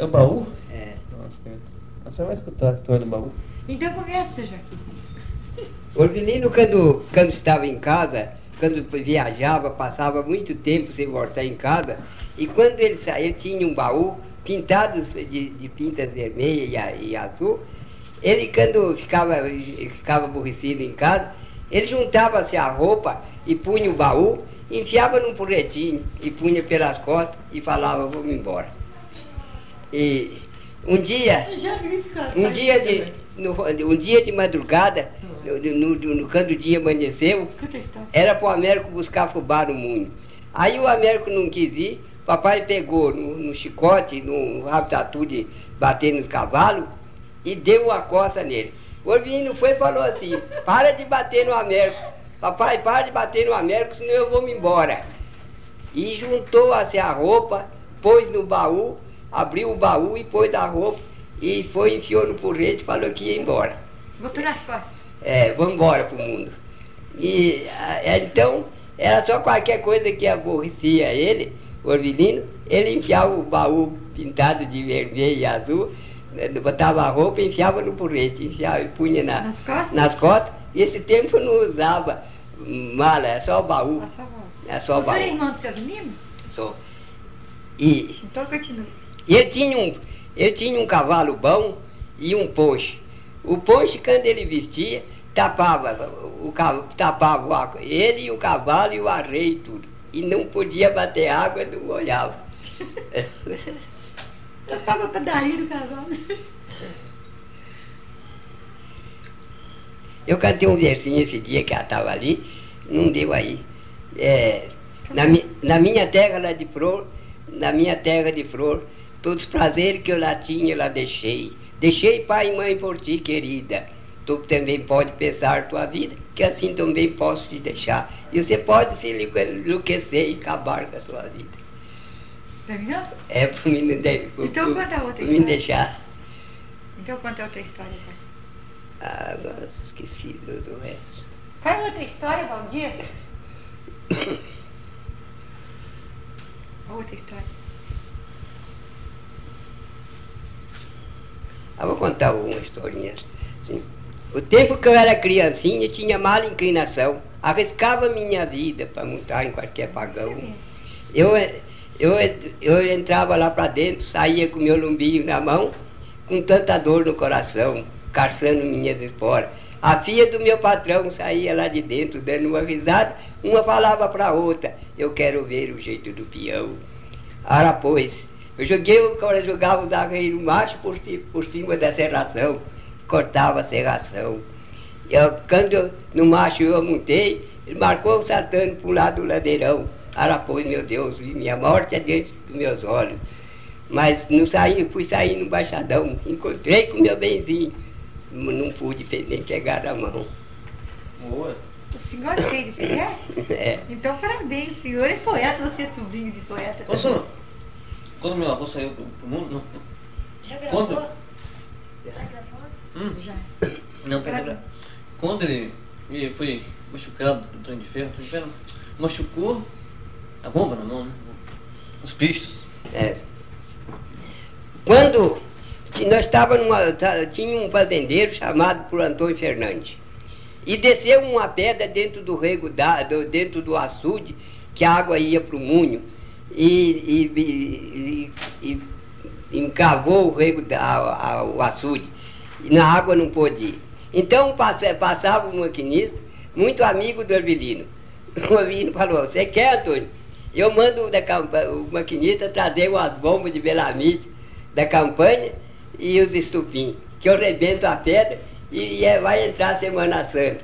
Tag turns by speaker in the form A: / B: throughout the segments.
A: É o baú?
B: É.
A: Nossa, a senhora vai escutar a história do baú?
C: Então começa, Joaquim.
B: Orvilino, quando, quando estava em casa, quando viajava, passava muito tempo sem voltar em casa, e quando ele saía, ele tinha um baú pintado de, de pintas vermelhas e, e azul. Ele, quando ficava, ficava aborrecido em casa, ele juntava-se a roupa e punha o baú, enfiava num porretinho e punha pelas costas e falava, vamos embora. E um dia, um dia de, no, um dia de madrugada, no, no, no- no- quando o dia amanheceu,
C: a história.
B: era para o Américo buscar fubá no munho. Aí o Américo não quis ir, papai pegou no, no chicote, no rabo tatu de bater nos cavalos e deu uma coça nele. O Orvino foi e falou assim, para de bater no Américo. Papai, para de bater no Américo, senão eu vou me embora. E juntou assim a roupa, pôs no baú, abriu o baú e pôs a roupa e foi, enfiou no porrete e falou que ia embora
C: Botou nas costas.
B: é, vamos embora pro mundo. E é, então, era só qualquer coisa que aborrecia ele, o Orvilino, ele enfiava o baú pintado de vermelho e azul, né, botava a roupa e enfiava no porrete, enfiava e punha na,
C: Nas costas?
B: nas costas. E esse tempo não usava mala, é só o baú, é só
C: O senhor é
B: baú.
C: irmão do seu menino?
B: Só. E,
C: Então continua.
B: E ele tinha um, ele tinha um cavalo bom e um ponche. O ponche, quando ele vestia, tapava, o, tapava o ele e o cavalo e o arreio e tudo. E não podia bater água, não molhava.
C: Eu tava a padaria do cavalo.
B: Eu cantei um versinho esse dia que ela estava ali, não deu aí. É, na, mi- na minha terra lá de flor, na minha terra de flor, todos os prazeres que eu lá tinha, eu lá deixei. Deixei pai e mãe por ti, querida. Tu também pode pensar tua vida, que assim também posso te deixar. E você pode se enlouquecer e acabar com a sua vida.
C: Terminou?
B: É para mim, não de- pro-
C: Então conta outra
B: pra me
C: história.
B: deixar.
C: Então conta outra história. pai.
B: Ah, agora esqueci do, do resto.
C: Faz outra história, Valdir. Outra história.
B: Ah, vou contar uma historinha. Assim. O tempo que eu era criancinha, tinha mala inclinação. Arriscava minha vida para montar em qualquer vagão. Eu, eu, eu entrava lá para dentro, saía com meu lombinho na mão, com tanta dor no coração, caçando minhas esporas. A filha do meu patrão saía lá de dentro, dando uma risada, uma falava para a outra, eu quero ver o jeito do peão. Ora, pois, eu joguei, eu jogava os arreios macho por, por cima da serração, cortava a serração. Eu, quando eu, no macho eu montei, ele marcou saltando para o lado do ladeirão. Ora, pois, meu Deus, vi minha morte adiante dos meus olhos. Mas não saí, fui sair no baixadão, encontrei com meu benzinho. Não pude nem pegar na mão.
A: Boa.
C: O senhor gostei de pegar?
B: É.
C: Então parabéns, o senhor é poeta, você é sobrinho de poeta.
A: Posso? Quando meu avô saiu pro, pro mundo, não.
C: Já
A: Quando?
C: gravou? Já gravou?
A: Hum?
C: Já.
A: Não, pera. Quando ele, ele foi machucado do trem de ferro, trem de ferro, machucou a bomba na mão, né? Os pistos.
B: É. Quando nós estávamos numa. tá- Tinha um fazendeiro chamado por Antônio Fernandes. E desceu uma pedra dentro do rego, da, do- dentro do açude, que a água ia para o munho. E, e, e, e- encavou o rego, a- a- o açude. E na água não pôde ir. Então passa- passava um maquinista, muito amigo do Ervilino. O Ervilino falou, você quer, Antônio? Eu mando o da o maquinista trazer umas bombas de belamite da campanha e os estupim, que eu rebento a pedra e, e vai entrar a Semana Santa.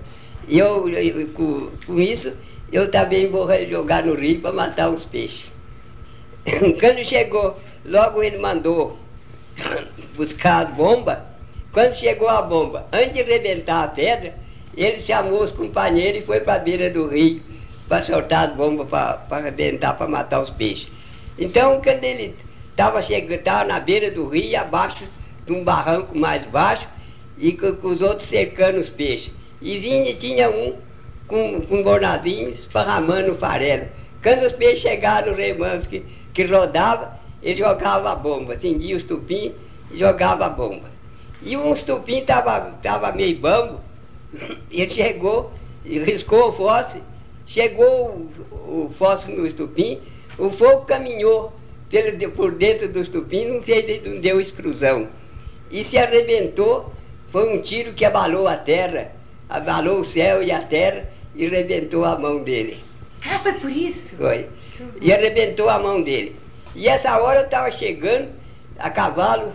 B: E eu, eu- com, com isso, eu também vou jogar no rio para matar uns peixes. Quando chegou, logo ele mandou buscar a bomba. Quando chegou a bomba, antes de arrebentar a pedra, ele chamou os companheiros e foi para a beira do rio para soltar as bombas para arrebentar, para matar os peixes. Então, quando ele estava chegando, na beira do rio, abaixo de um barranco mais baixo, e com, com os outros cercando os peixes. E vinha, tinha um com, com um bornazinho esparramando o farelo. Quando os peixes chegaram no remanso que, que rodava, ele jogava a bomba, acendia os tupim e jogava a bomba. E um estupim estava tava meio bambo, ele chegou, riscou o fósforo, chegou o, o fósforo no estupim, o fogo caminhou pelo, por dentro do estupim, não, fez, não deu explosão. E se arrebentou, foi um tiro que abalou a terra, abalou o céu e a terra e arrebentou a mão dele.
C: Ah, foi por isso?
B: Foi. E arrebentou a mão dele. E essa hora eu estava chegando a cavalo,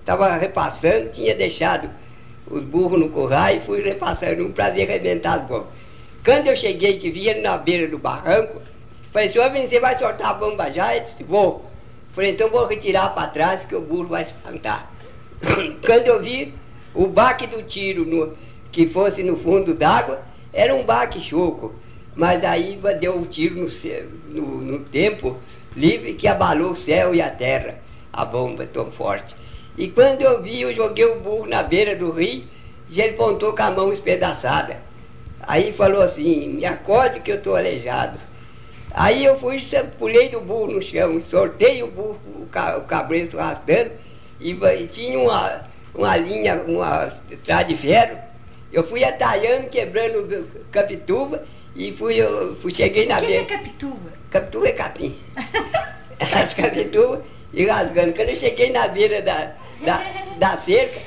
B: estava repassando, tinha deixado os burros no curral e fui repassando um para ver arrebentar as bombas. Quando eu cheguei, que vi ele na beira do barranco, falei, senhor, você vai soltar a bomba já? Ele disse, vou. Falei, então vou retirar para trás que o burro vai espantar. Quando eu vi o baque do tiro no, que fosse no fundo d'água, era um baque choco. Mas aí deu um tiro no, no, no tempo livre que abalou o céu e a terra, a bomba tão forte. E quando eu vi, eu joguei o burro na beira do rio e ele pontou com a mão espedaçada. Aí falou assim, me acorde que eu estou aleijado. Aí eu fui, pulei do burro no chão, sortei o burro, o, cabresto arrastando, e, e, tinha uma, uma linha, uma estrada de ferro. Eu fui atalhando, quebrando capituba, e fui, eu, fui cheguei na
C: beira. O que é capituba?
B: Capituba é capim. As capitubas e rasgando. Quando eu cheguei na beira da, da, da cerca,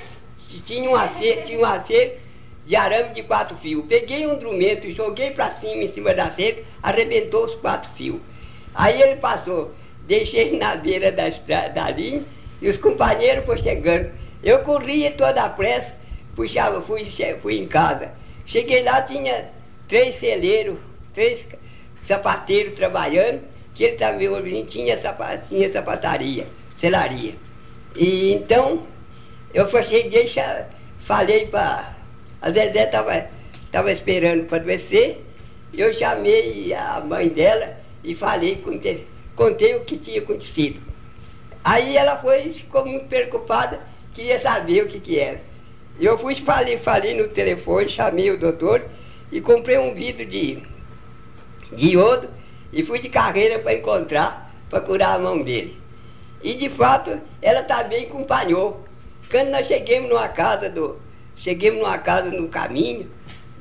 B: tinha uma cerca, tinha uma cerca de arame de quatro fios. Peguei um drumento, joguei para cima, em cima da cerca, arrebentou os quatro fios. Aí ele passou, deixei na beira da, da linha e os companheiros foram chegando. Eu corria toda a pressa, puxava, fui, fui em casa. Cheguei lá, tinha três celeiros, três sapateiros trabalhando, que ele também ouvindo, tinha, sapat, tinha sapataria, selaria. E então, eu falei para. A Zezé estava tava esperando para descer, eu chamei a mãe dela e falei, contei, contei o que tinha acontecido. Aí ela foi, ficou muito preocupada, queria saber o que, que era. Eu fui, falei, falei no telefone, chamei o doutor e comprei um vidro de, de iodo e fui de carreira para encontrar, para curar a mão dele. E de fato, ela também acompanhou. Quando nós chegamos numa casa do. Chegamos numa casa no caminho,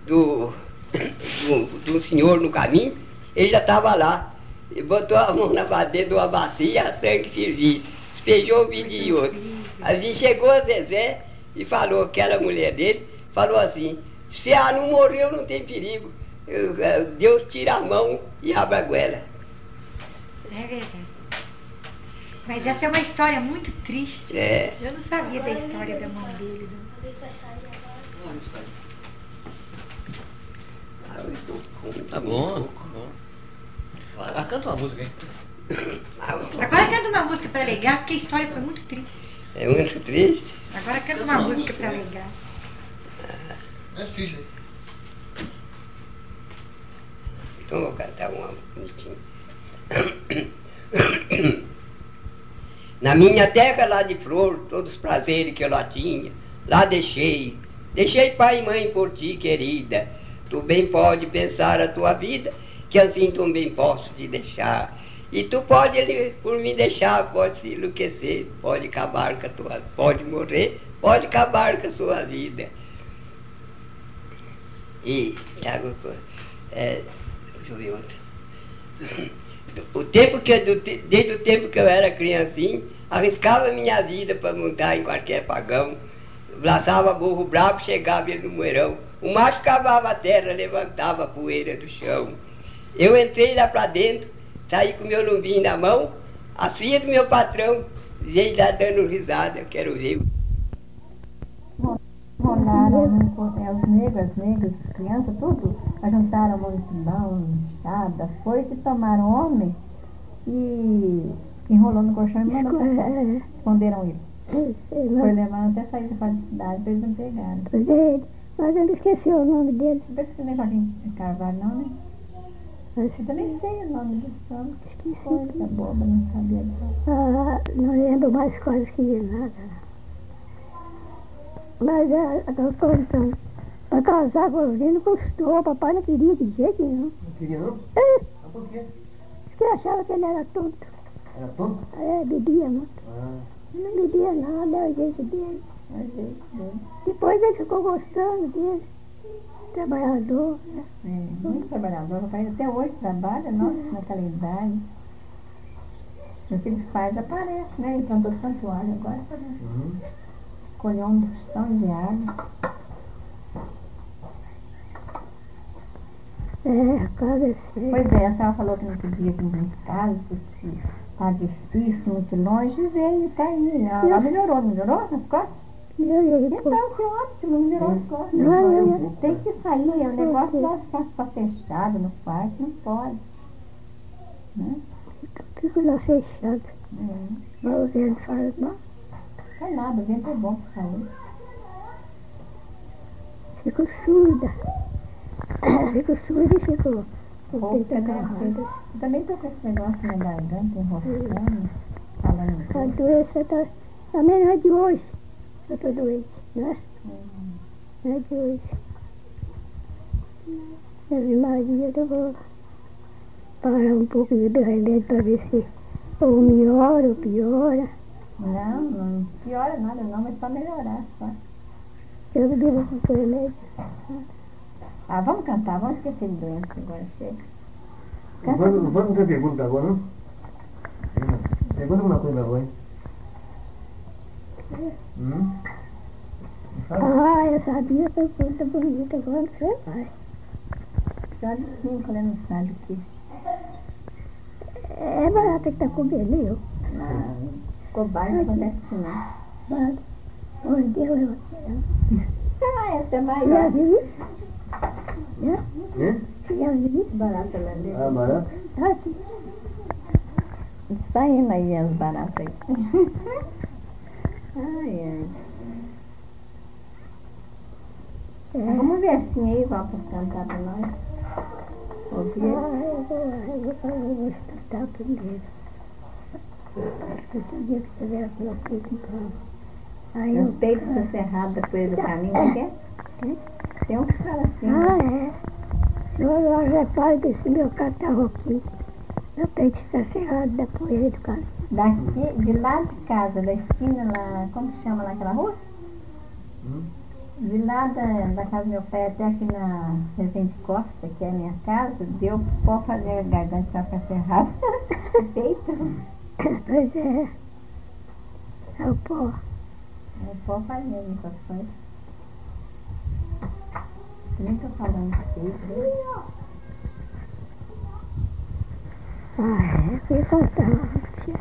B: do, do, do senhor no caminho, ele já estava lá. E botou a mão na bateria de uma bacia, a sangue fervia. Despejou o vidro de iodo. Aí chegou a Zezé e falou, aquela mulher dele, falou assim, se ela não morreu, não tem perigo. Deus tira a mão e abre a goela.
C: É verdade. Mas essa é uma história muito triste.
B: É.
C: Eu não sabia da história da mão dele.
A: Não. Tá bom, tá bom. Ah, canta uma música aí.
C: Agora canta uma música para alegar, porque a história foi muito triste.
B: É muito triste?
C: Agora canta uma, música para alegar.
A: É triste.
B: Então vou cantar uma bonitinha. Na minha terra lá de flor, todos os prazeres que eu lá tinha, lá deixei. Deixei pai e mãe por ti, querida. Tu bem pode pensar a tua vida, que assim também posso te deixar. E tu pode, por me deixar, pode se enlouquecer, pode acabar com a tua, pode morrer, pode acabar com a sua vida. E, é, deixa eu ver outra. O tempo que eu, desde o tempo que eu era criancinha, arriscava minha vida para montar em qualquer pagão. Laçava burro bravo, chegava ele no moerão. O macho cavava a terra, levantava a poeira do chão. Eu entrei lá para dentro, saí com meu lumbinho na mão, a filha do meu patrão veio lá dando risada, eu quero ver
D: rolaram é, os negros, as negras, crianças, tudo, ajuntaram multidão, chada, foi se tomaram homem e enrolou no colchão e mandou esconderam ele. Foi levado até sair da cidade para eles não pegarem.
E: É, mas eu esqueci o nome dele.
D: Não você nem Joaquim Carvalho, não, né? Você também sei o nome desse homem.
E: Esqueci.
D: Coisa boba, não sabia.
E: Ah, não lembro mais coisas que nada. Mas a, a doutora, então, para casar com alguém não custou, papai não queria de jeito nenhum.
A: Não queria não?
E: É.
A: Mas por quê?
E: Diz que achava que ele era tonto.
A: Era tudo?
E: É, bebia muito.
A: Ah.
E: Ele não bebia nada, é o jeito dele.
D: É.
E: Depois ele ficou gostando dele. Trabalhador, né?
D: É, muito trabalhador. O rapaz até hoje trabalha, nossa, naquela idade. O que ele faz aparece, né? Ele plantou santuário agora aparece.
A: Uhum.
D: Colheu um tostão de água.
E: É, cedo.
D: Pois é, a senhora falou que não podia vir em casa, porque tá difícil, muito longe, e veio, tá aí. Ela melhorou, melhorou nas costas?
E: Ia
D: Então, que ótimo, melhorou as costas.
E: Não, eu ia-
D: Tem que sair, o negócio vai ficar só fechado no quarto, não pode. Né?
E: fico lá fechado.
D: É.
E: Mas o vento
D: é nada, o vento é bom pra saúde.
E: Fico surda. Fico surda e fico
D: Ou também, também tô com esse negócio na garganta, enroscando, falando.
E: A doença tá, também não é de hoje. Eu tô doente, né? Não é de hoje. Ave Maria, eu vou parar um pouco de remédio para ver se ou melhora ou piora.
D: Não, não piora nada não, mas só melhorar só.
E: Eu bebo muito remédio.
D: Ah, vamos cantar, vamos esquecer de doença agora, chega. Canta
A: Vamos, vamos ter pergunta agora, não? Pergunta uma coisa agora, hein? Hum?
E: Ah, eu sabia que coisa bonita, agora você vai.
D: Só de cinco, ela não sabe o que.
E: É barata que tá comendo eu.
D: Não, cobarde não acontece assim.
E: Barata. Onde Deus eu
D: Ah, essa é
E: Já
D: maior.
E: viu isso? Já?
A: É?
E: Já viu isso?
D: Barata lá
A: Ah,
D: dentro.
A: barato?
E: Tá aqui.
D: Saindo aí as baratas aí. ai, ai.
E: É.
D: Vamos ver assim aí, vó, pra cantar pra nós.
E: Ah,
D: Ouvir.
E: eu vou, eu vou, eu vou estudar primeiro. Todo dia que aquela coisa, então. Aí
D: Os
E: eu.
D: peitos da Coelho do Caminho, não quer? Tem um que fala assim.
E: Ah, é. Senhor, eu reparo desse meu catarro aqui. Meu peito está cerrado da poeira do cara.
D: Daqui, de lá de casa, da esquina lá, como que chama lá aquela rua?
A: Hum?
D: De lá da, da casa do meu pai até aqui na Resende Costa, que é a minha casa, deu pó fazer a garganta pra ficar cerrada. Peito.
E: Pois é. É o pó.
D: É pó fazendo essas coisas. Nem tô falando de peito, né?
E: Ah, é. Que.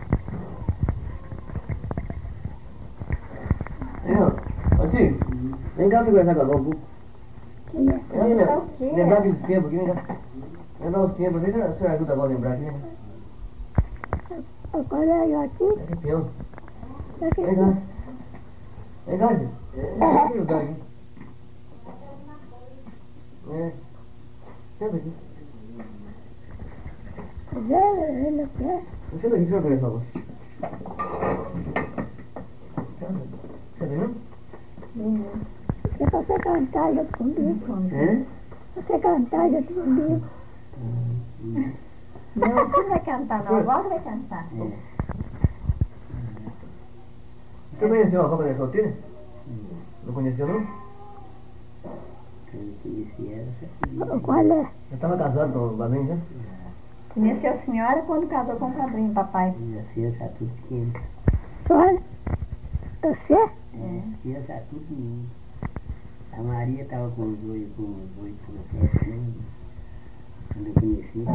A: É, ó. Ô, tio, vem cá conversar com a
E: é?
A: Vem, né?
D: Tá o quê?
A: Lembrar aqueles tempos aqui, vem cá. Lembrar os tempos, aí a senhora ajuda a lembrar aqui, né?
E: Aqui?
A: É
E: é
A: cá, tio. Deixa eu aqui. É. Senta aqui.
E: Mas é, não quer.
A: Senta aqui, deixa eu conversar com você. Senta. Senta, não?
E: Se você cantar junto comigo,
A: É?
E: você cantar junto comigo.
D: Não, você vai cantar não, agora vai cantar.
A: Você conheceu a quando era solteira? Não conheceu, não?
E: Qual é?
A: Eu estava casado com o Valente, já?
D: Conheceu a senhora quando casou com o padrinho, papai.
F: Minha filha tá tudo pequeno.
E: Olha, você?
F: Minha filha tá tudo menino. A Maria tava com os dois, com os oito, com sete anos. Quando eu conheci,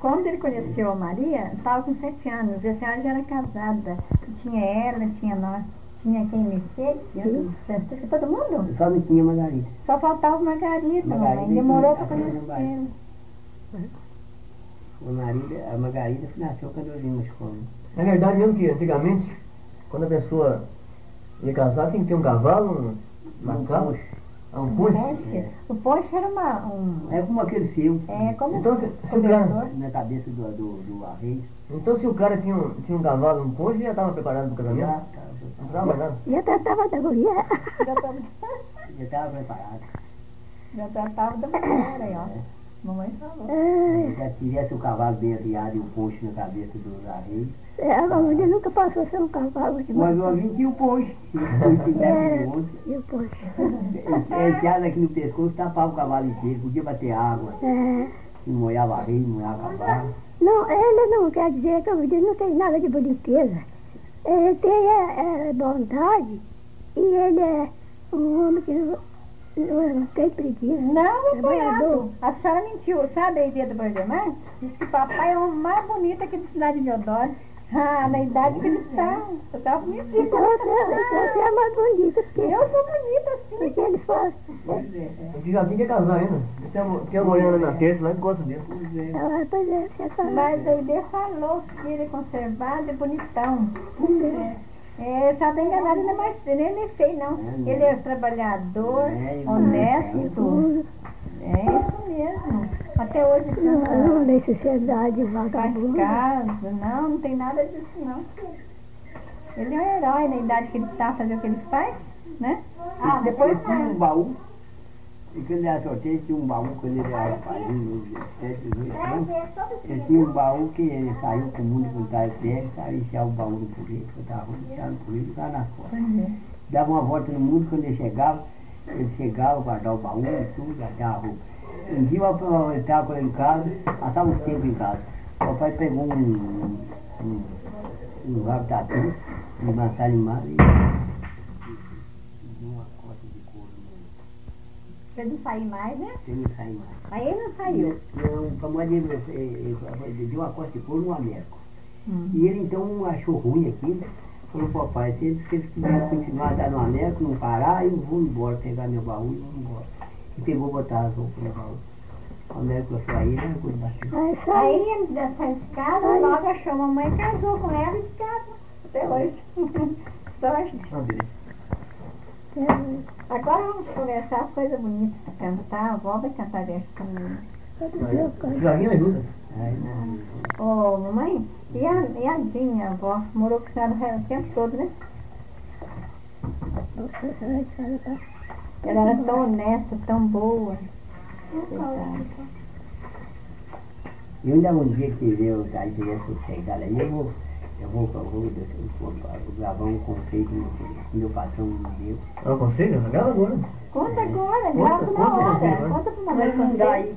D: Quando ele conheceu a Maria, estava com sete anos e a senhora já era casada. Tinha ela, tinha nós, tinha quem Mercedes, Francisca, todo mundo.
F: só não tinha Margarida.
D: Só faltava Margarida,
F: Margarida
D: mamãe. Demorou para conhecer.
F: A Margarida, a Margarida nasceu quando eu vim na escola.
A: É verdade mesmo que antigamente, quando a pessoa ia casar, tinha que ter um cavalo, um, uma cabra, ah, um.
D: Poxa, o poxa era uma, um...
F: É como aquele seu,
D: É como
A: Então, se, se o cara,
F: na cabeça do, do, do arreio.
A: então se o cara tinha um, tinha um cavalo, um ponche, ele já estava preparado para o casamento?
F: Já
A: Não mais nada.
E: Já tratava da mulher.
D: Já tava-
F: já estava preparado.
D: já tratava da mulher aí, ó. Mamãe falou.
E: É,
F: Se já tivesse o cavalo bem arriado e o poncho na cabeça dos arreios.
E: é, a mamãe nunca passou a ser um cavalo de
F: Mas o homem tinha o poncho. E o poncho
E: É. E o poxa.
F: Enfiado aqui no pescoço, tapava o cavalo inteiro, podia bater água.
E: É,
F: E molhava arreio, molhava cavalo.
E: não, ele não quer dizer que o menino não tem nada de boniteza. Ele tem é, é, bondade e ele é um homem que não, não, tem preguiça.
D: Não, errado. A senhora mentiu. Sabe a ideia do Bordemar? Disse que papai é o homem mais bonito aqui da cidade de Odoro. Ah, na idade que ele está. Eu estava mentindo.
E: Então você, você é mais bonita porque,
D: Eu sou bonita, sim.
E: porque ele fala.
A: O Jardim quer casar ainda. Tem uma, morena na terça lá que gosta dele.
E: Ah, pois é, você fala.
D: Mas a ideia falou que ele é conservado e bonitão. É, só tá enganado, ele não é mais, ele nem é feio, não. Ele é trabalhador,
F: É,
D: honesto.
E: Tudo.
D: É isso mesmo. Até hoje ele
E: Não, tem sociedade
D: faz
E: vagabunda.
D: casa. Não, não tem nada disso, não. Ele é um herói na idade que ele está, fazer o que ele faz, né? Ah, depois
F: Ele um baú. E quando ele era sorteio, tinha um baú quando ele era rapazinho, uns 17, 18 anos. Ele tinha um baú que ele saiu com o mundo com tais sério, saiu enfiava o baú no porrete, botava a roupa, enfiava no e ficava nas costas. Dava uma volta no mundo, quando ele chegava, ele chegava, guardava o baú e tudo, guardava a roupa. Um dia eu estava com ele em casa, passava uns tempos em casa. O papai pegou um, um, um rabo tatu, um massagem animal e deu uma cota de couro nele.
D: Pra ele não sair mais, né?
F: Ele não sai mais.
D: Aí ele não saiu.
F: Não, para mais ele, deu uma costa de couro no Américo.
D: Hum.
F: E ele então achou ruim aquilo, falou, papai, se eles, se eles quiserem continuar a dar no Américo, não parar, eu vou embora, pegar meu baú e vou embora. E pegou, botar as roupas no baú. O Américo achou aí, né? Bastante.
E: Aí
D: ele saiu de casa, logo achou a mamãe, casou com ela e ficaram até hoje. Sorte.
A: Beleza.
D: Agora vamos conversar as coisas bonitas pra cantar. A avó vai cantar verso pra mim.
A: O Jardim ajuda.
D: Ô, mamãe, e a, e a Dinha, a avó, morou com a senhora o tempo todo, né?
E: Pra
D: Ela era tão honesta, tão boa. Coitada.
F: E ainda um dia que eu tá, estiver sossegado aí, eu vou, eu vou, eu vou, eu vou, eu gravar um conceito que meu patrão me deu.
A: É um conselho? Grava agora.
D: Conta agora,
A: Conta,
D: grava
A: conta
D: na hora.
A: agora.
D: Conta pra mamãe
F: não dá
D: você.
F: aí.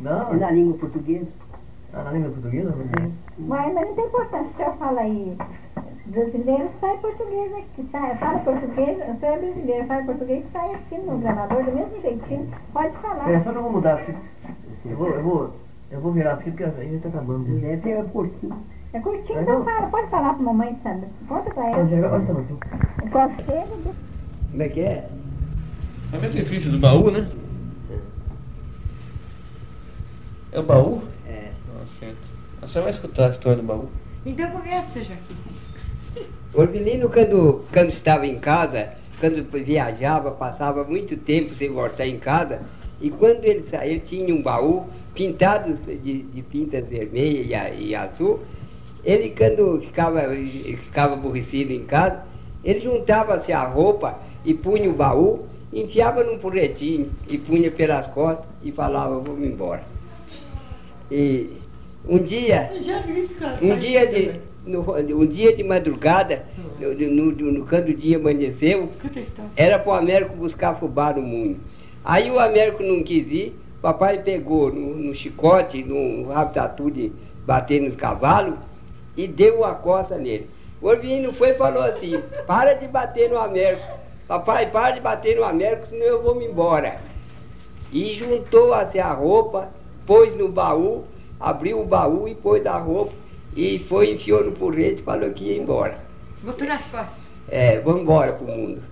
A: Não,
F: É na língua portuguesa.
A: ah, na língua portuguesa? Não tem.
D: Mas, mas não tem importância, o senhor fala aí brasileiro, sai português aqui, sai, fala português, o senhor é brasileiro, fala português, sai aqui no gravador do mesmo jeitinho, pode falar.
A: É, só que eu vou mudar aqui. Eu vou, eu vou, eu vou virar aqui porque a gente tá acabando. de-
F: Deve ter curtinho.
D: É curtinho,
A: Então-
D: fala, pode falar pra mamãe, sabe? Conta pra ela.
A: chegar, olha, tá bom.
D: Conselho
B: Como é que é?
A: É mesmo difícil do baú, né? É o baú?
B: É.
A: Nossa, certo. Você vai escutar a história do baú?
C: Então começa, Joaquim.
B: O menino, quando, quando estava em casa, quando viajava, passava muito tempo sem voltar em casa, e quando ele saiu, ele tinha um baú pintado de, de pintas vermelhas e, e azul. Ele, quando ficava, ficava aborrecido em casa, ele juntava-se a roupa e punha o baú, enfiava num porretinho e punha pelas costas e falava, vamos embora. E um dia, um dia de, no, um dia de madrugada, no, no, no, no quando o dia amanheceu, era para o Américo buscar fubá no mundo. Aí o Américo não quis ir, papai pegou no, no chicote, no rabo tatu de bater nos cavalos e deu uma coça nele. O Orvino foi e falou assim, para de bater no Américo. Papai, para de bater no Américo, senão eu vou me embora. E juntou assim, a roupa, pôs no baú, abriu o baú e pôs a roupa e foi, enfiou no porrete e falou que ia embora.
C: Botou nas costas.
B: É, vamos embora pro mundo.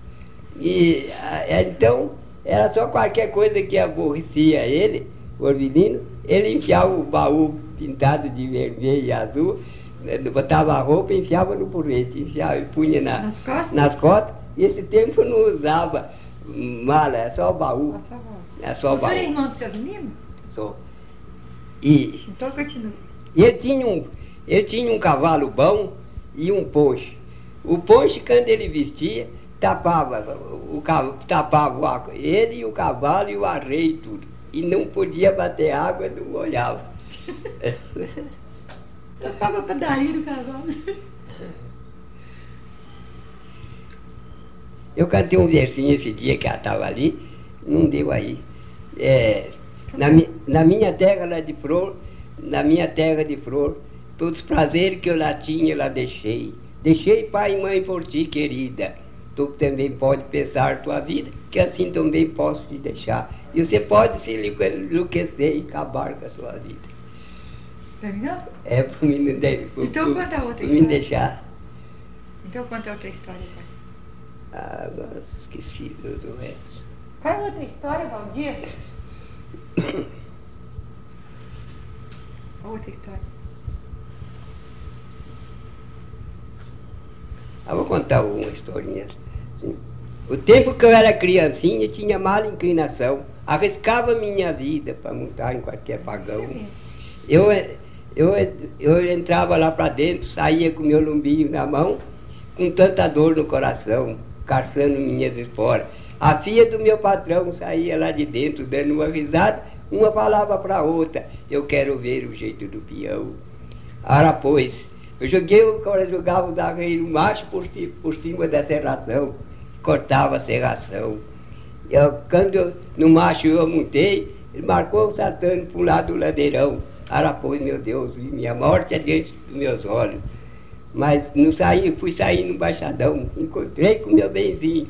B: E é, então, era só qualquer coisa que aborrecia ele, o Orvilino, ele enfiava o baú pintado de vermelho e azul, botava a roupa e enfiava no porrete, enfiava e punha na,
C: Nas costas?
B: nas costas. E esse tempo não usava mala, é só o baú. É só
C: O
B: o
C: senhor é
B: baú.
C: irmão do seu menino?
B: Só. E
C: Então continua.
B: ele tinha um, ele tinha um cavalo bom e um ponche. O ponche, quando ele vestia, tapava, o, tapava ele e o cavalo e o arreio e tudo. e não podia bater água, não molhava.
C: Tocava a padaria do cavalo.
B: Eu cantei um versinho esse dia que ela estava ali, não deu aí. É, na, mi, na minha terra lá de flor, na minha terra de flor, todos os prazeres que eu lá tinha, lá deixei. Deixei pai e mãe por ti, querida. Tu também pode pensar tua vida, que assim também posso te deixar. E você pode se enlouquecer e acabar com a sua vida.
C: Terminou?
B: É para mim não de,
C: Então conta outra
B: me deixar.
C: Então conta outra história, pai.
B: Ah, agora esqueci do, do resto.
C: Qual outra história, Valdir? Outra história.
B: Ah, vou contar uma historinha. assim. O tempo que eu era criancinha tinha mala inclinação. Arriscava minha vida para montar em qualquer vagão. Eu, eu, eu entrava lá para dentro, saía com meu lombinho na mão, com tanta dor no coração, caçando minhas esporas. A filha do meu patrão saía lá de dentro, dando uma risada, uma falava para outra, eu quero ver o jeito do peão. Ora, pois, eu joguei, eu jogava o zagueiro macho por, por cima da serração, cortava a serração. Eu, quando eu, no macho eu montei, ele marcou o satano para o lado do ladeirão. Ora, pois, meu Deus, vi minha morte é diante dos meus olhos. Mas não saí, fui sair no baixadão, encontrei com meu benzinho.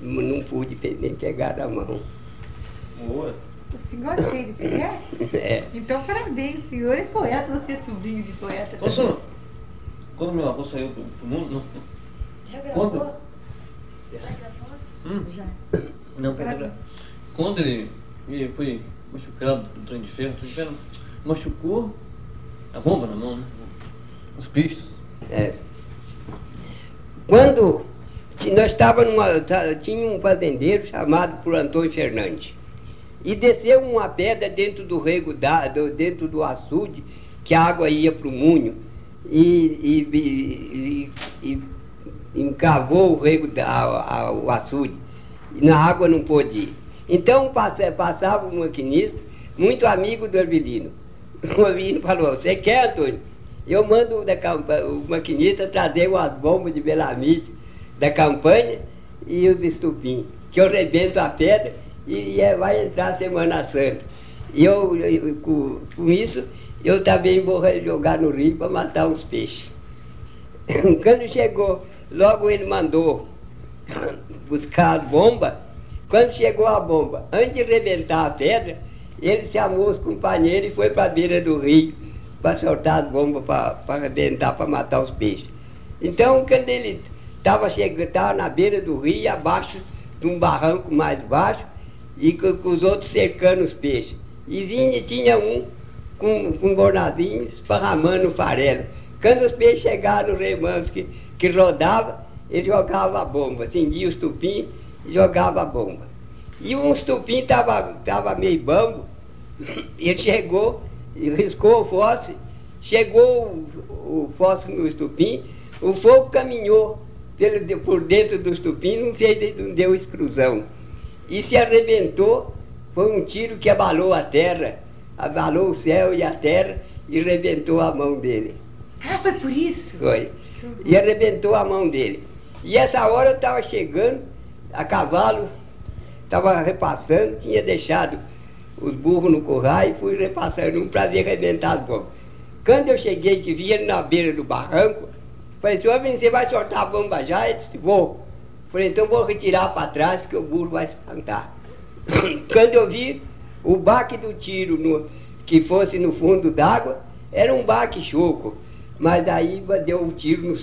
B: Não pude nem pegar na mão.
A: Boa.
C: O senhor fez de pegar?
B: É.
C: Então, parabéns, o senhor é poeta, você é sobrinho de poeta.
A: Posso? Quando meu avô saiu pro, pro mundo, não.
C: Já
A: Quando? Hum?
C: Já.
A: Não, pera. Quando ele, ele foi machucado do trem de ferro, o trem de ferro machucou a bomba na mão, né? Os pichos.
B: É. Quando nós estávamos tá- Tinha um fazendeiro chamado por Antônio Fernandes. E desceu uma pedra dentro do rego, da, dentro do açude, que a água ia para o munho, e, e, e, e- encavou o rego, da, a- a- o açude. E na água não pôde ir. Então passa- passava um maquinista, muito amigo do Hervilino. O Hervilino falou, você quer, Antônio? Eu mando o da o maquinista trazer umas bombas de belamite da campanha e os estupim, que eu rebento a pedra e, é- vai entrar Semana Santa. E eu, eu- com, com isso, eu também vou jogar no rio para matar uns peixes. Quando chegou, logo ele mandou buscar a bomba. Quando chegou a bomba, antes de rebentar a pedra, ele chamou os companheiros e foi para a beira do rio para soltar as bombas para arrebentar, para matar os peixes. Então, quando ele estava chegando, na beira do rio, abaixo de um barranco mais baixo, e com, com os outros cercando os peixes. E vinha, tinha um com, com um bornazinho esparramando o farelo. Quando os peixes chegaram no remanso que, que rodava, ele jogava a bomba, acendia os tupim e jogava a bomba. E um estupim estava tava meio bambo, ele chegou, riscou o fósforo, chegou o, o fósforo no estupim, o fogo caminhou pelo, por dentro do estupim, não, fez, não deu explosão. E se arrebentou, foi um tiro que abalou a terra, abalou o céu e a terra e arrebentou a mão dele.
C: Ah, foi por isso?
B: Foi. E arrebentou a mão dele. E essa hora eu estava chegando, a cavalo, estava repassando, tinha deixado os burros no curral e fui repassando um para ver arrebentar as bombas. Quando eu cheguei, que vi ele na beira do barranco, falei, senhor, você vai soltar a bomba já? Ele disse, vou. Falei, então vou retirar para trás que o burro vai espantar. Quando eu vi o baque do tiro no- que fosse no fundo d'água, era um baque choco. Mas aí deu um tiro no,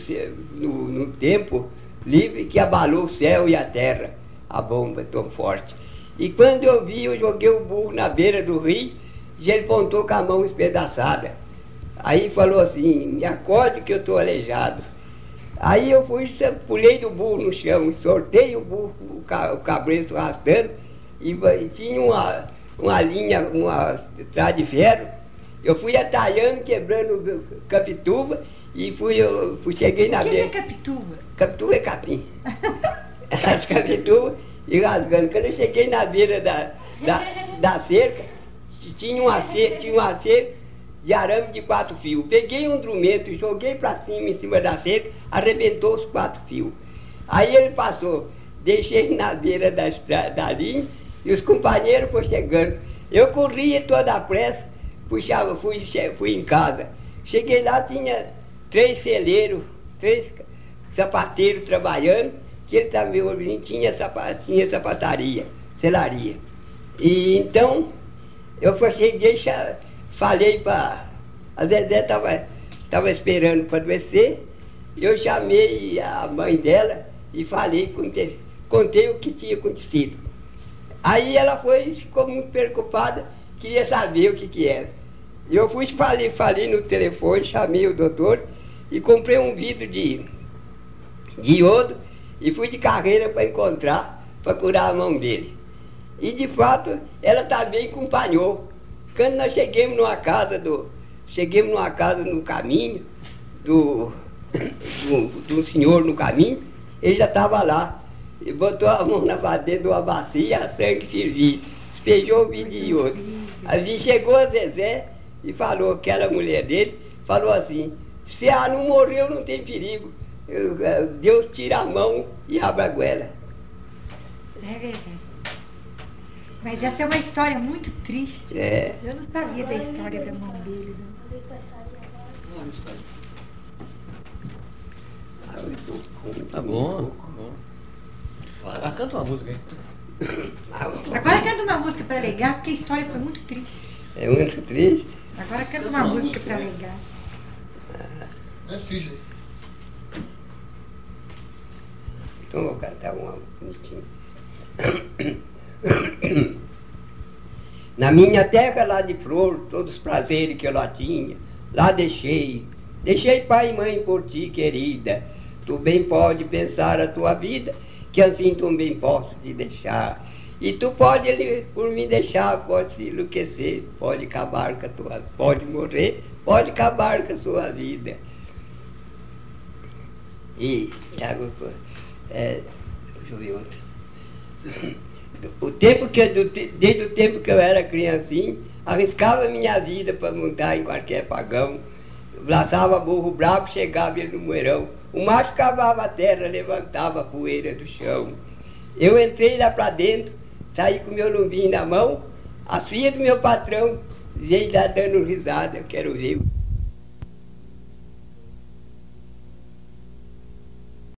B: no, no tempo livre que abalou o céu e a terra, a bomba tão forte. E quando eu vi, eu joguei o burro na beira do rio e ele pontou com a mão espedaçada. Aí falou assim, me acorde que eu estou aleijado. Aí eu fui, pulei do burro no chão, sortei o burro, o, ca, o cabresto arrastando, e, e tinha uma, uma linha, uma estrada de ferro. Eu fui atalhando, quebrando capituba, e fui, eu, fui cheguei na
C: O que é
B: beira.
C: capituba?
B: Capituba é capim. As capitubas e rasgando. Quando eu cheguei na beira da, da, da cerca, tinha uma cerca, tinha uma cerca de arame de quatro fios. Peguei um drumento, joguei para cima, em cima da cerca, arrebentou os quatro fios. Aí ele passou, deixei na beira da, da linha e os companheiros foram chegando. Eu corria toda a pressa, puxava, fui, fui em casa. Cheguei lá, tinha três celeiros, três sapateiros trabalhando, que ele também ouvindo, tinha, tinha sapataria, selaria. E então eu cheguei, falei para. A Zezé estava tava esperando para descer, eu chamei a mãe dela e falei, contei, contei o que tinha acontecido. Aí ela foi, ficou muito preocupada, queria saber o que, que era. Eu fui, falei, falei no telefone, chamei o doutor e comprei um vidro de, de iodo e fui de carreira para encontrar, para curar a mão dele. E de fato, ela também acompanhou. Quando nós chegamos numa casa do. Chegamos numa casa no caminho, do, do, do senhor no caminho, ele já estava lá. E botou a mão na bateria de uma bacia, a sangue fervia. Despejou o vidro de iodo. Aí chegou a Zezé e falou, aquela mulher dele, falou assim, se ela não morreu, não tem perigo. Eh, Deus tira a mão e abre a goela.
C: É verdade. Mas essa é uma história muito triste.
B: É.
C: Eu não sabia da história da mão dele.
A: Não. Tá bom, tá bom. Ah, canta uma música aí.
C: Agora canta uma música para alegar, porque a história foi muito triste.
B: É muito triste.
C: Agora canta uma música para alegar.
A: É ficha.
B: Então vou cantar uma bonitinha. Na minha terra lá de flor, todos os prazeres que eu lá tinha, lá deixei. Deixei pai e mãe por ti, querida. Tu bem pode pensar a tua vida, que assim também posso te deixar. E tu pode, por me deixar, pode se enlouquecer, pode acabar com a tua, pode morrer, pode acabar com a sua vida. E, Tiago, é, deixa eu ver outro. O tempo que desde o tempo que eu era criancinha, arriscava minha vida para montar em qualquer pagão. Laçava burro bravo, chegava ele no moerão. O macho cavava a terra, levantava a poeira do chão. Eu entrei lá para dentro, saí com meu lumbinho na mão, a filha do meu patrão veio lá dando risada, eu quero ver